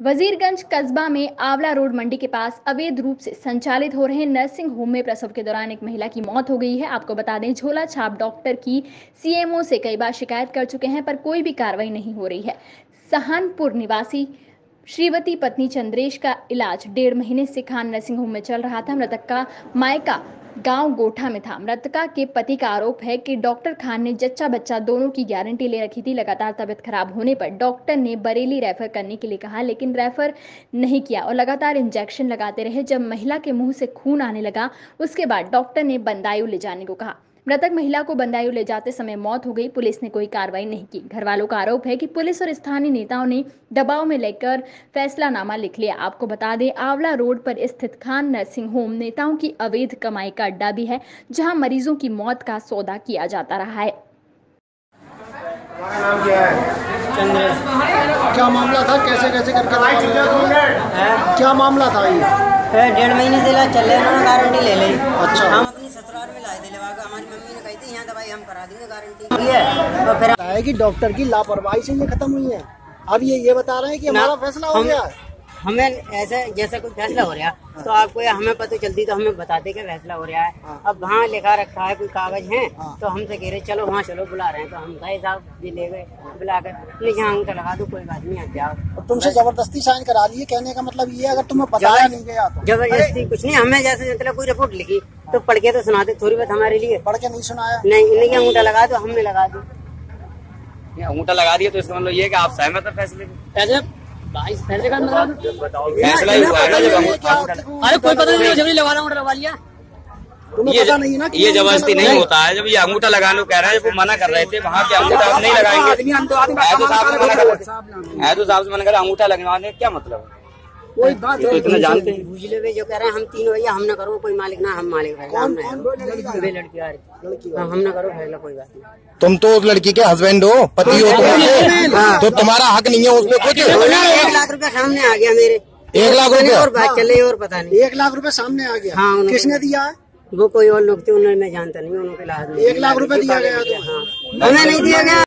वजीरगंज कस्बा में आंवला रोड मंडी के पास अवैध रूप से संचालित हो रहे नर्सिंग होम में प्रसव के दौरान एक महिला की मौत हो गई है। आपको बता दें, झोला छाप डॉक्टर की सीएमओ से कई बार शिकायत कर चुके हैं, पर कोई भी कार्रवाई नहीं हो रही है। सहानपुर निवासी श्रीवती पत्नी चंद्रेश का इलाज डेढ़ महीने से खान नर्सिंग होम में चल रहा था। मृतक का मायका गाँव गोठा में था। मृतका के पति का आरोप है कि डॉक्टर खान ने जच्चा बच्चा दोनों की गारंटी ले रखी थी। लगातार तबियत खराब होने पर डॉक्टर ने बरेली रेफर करने के लिए कहा, लेकिन रेफर नहीं किया और लगातार इंजेक्शन लगाते रहे। जब महिला के मुँह से खून आने लगा, उसके बाद डॉक्टर ने बंदायु ले जाने को कहा। मृतक महिला को बंदायु ले जाते समय मौत हो गई। पुलिस ने कोई कार्रवाई नहीं की। घर वालों का आरोप है कि पुलिस और स्थानीय नेताओं ने दबाव में लेकर फैसलानामा लिख लिया। आपको बता दें आंवला रोड पर स्थित खान नर्सिंग होम नेताओं की अवैध कमाई का अड्डा भी है जहाँ मरीजों की मौत का सौदा किया जाता रहा है। नाम क्या है चंद्र क्या मामला था? कैसे कैसे करके है। क्या मामला था ये? डेढ़ महीने से चल रहा है उन्होंने गारंटी ले ली। अच्छा। हम थे हमारी मम्मी ने कही थी यहाँ दवाई हम करा देंगे गारंटी है। तो फिर है कि डॉक्टर की लापरवाही से ये खत्म हुई है। अब ये ये बता रहे हैं कि हमारा फैसला हो गया। है हमें ऐसे जैसे कोई फैसला हो रहा है तो आपको या हमें पता चलती तो हमें बताते कि फैसला हो रहा है। हाँ। अब वहाँ लिखा रखा है कोई कागज़ है हाँ। तो हमसे कह रहे चलो वहाँ चलो बुला रहे हैं। तो हम गए साहब जी ले गए बुला कर यहाँ अंक लगा दो कोई बात नहीं आ जाओ। अब तुमसे ज़बरदस्ती साइन करा लिए कहने का मतलब ये अगर तुम्हें बताया नहीं गया तो। ज़बरदस्ती कुछ नहीं हमें जैसे मतलब कोई रिपोर्ट लिखी तो पढ़ के तो सुनाते थोड़ी बहुत हमारे लिए। पढ़ के नहीं सुनाया? नहीं नहीं अंगूठा लगा दो हमने लगा दो। अंगूठा लगा दिया तो इसका मतलब ये कि आप सहमत है फैसले बाईस फैसले का मतलब? फैसला ही हुआ है ना जब अरे कोई पता नहीं जब लगा रहा लगा लिया। ये पता नहीं ना ये ज़बरदस्ती नहीं होता है। जब ये अंगूठा लगाने को कह रहा है वो मना कर रहे थे वहाँ के अंगूठा आप नहीं लगाएँगे। है तो साहब से मना कर है। तो साहब से मना कर अंगूठा लगवाने क्या मतलब है? कोई बात तो इतना जानते हैं। भूजले में जो कह रहे हैं हम तीन भैया हम न करो कोई मालिक ना हम मालिक वे लड़की आ रही हाँ, हम न करो फैसला कोई बात नहीं। तुम तो उस लड़की के हस्बैंड हो पति हो तुम तो तुम्हारा हक नहीं है उसमें कुछ। एक लाख रुपया सामने आ गया मेरे। एक लाख रुपया? और बात चल रही और पता नहीं। एक लाख रुपए सामने आ गया। हाँ, किसने दिया? वो कोई और लोग थे उन्होंने मैं जानता नहीं उन्होंने लाख एक लाख रुपए दिया गया। हाँ हमें नहीं दिया गया।